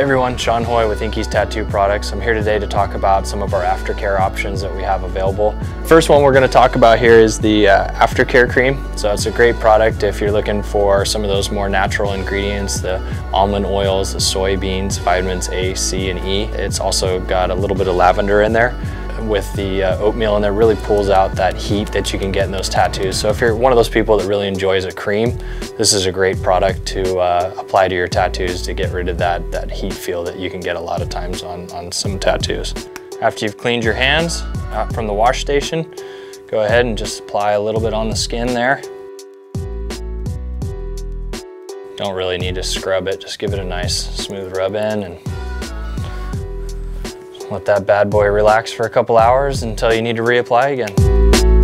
everyone, Sean Hoy with Ink-Eeze Tattoo Products. I'm here today to talk about some of our aftercare options that we have available. First one we're going to talk about here is the uh, aftercare cream. So it's a great product if you're looking for some of those more natural ingredients, the almond oils, the soybeans, vitamins A, C, and E. It's also got a little bit of lavender in there with the uh, oatmeal and it really pulls out that heat that you can get in those tattoos. So if you're one of those people that really enjoys a cream, this is a great product to uh, apply to your tattoos to get rid of that, that heat feel that you can get a lot of times on, on some tattoos. After you've cleaned your hands out from the wash station, go ahead and just apply a little bit on the skin there. Don't really need to scrub it, just give it a nice smooth rub in and let that bad boy relax for a couple hours until you need to reapply again.